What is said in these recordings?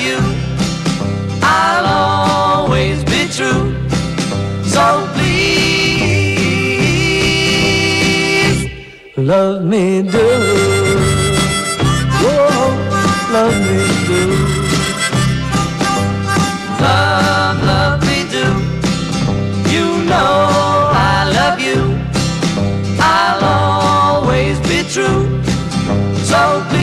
you. I'll always be true. So please, love me do. Oh, love me do. Love, love me do. You know I love you. I'll always be true. So please.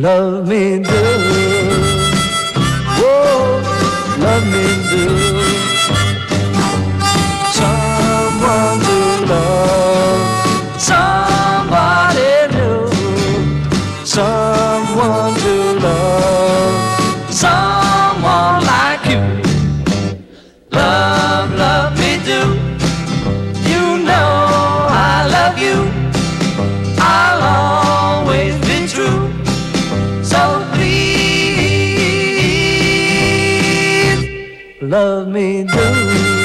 Love me do. Love me do.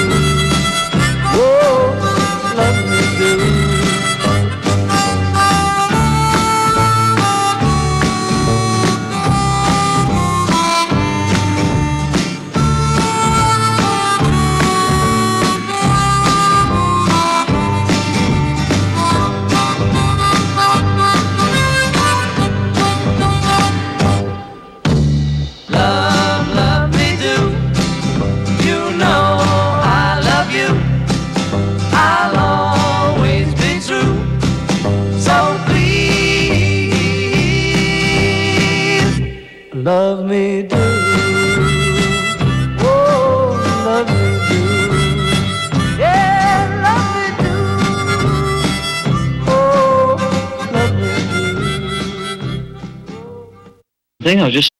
Love me do. Whoa, love me do. Yeah, love me do. Oh, love me do. I was just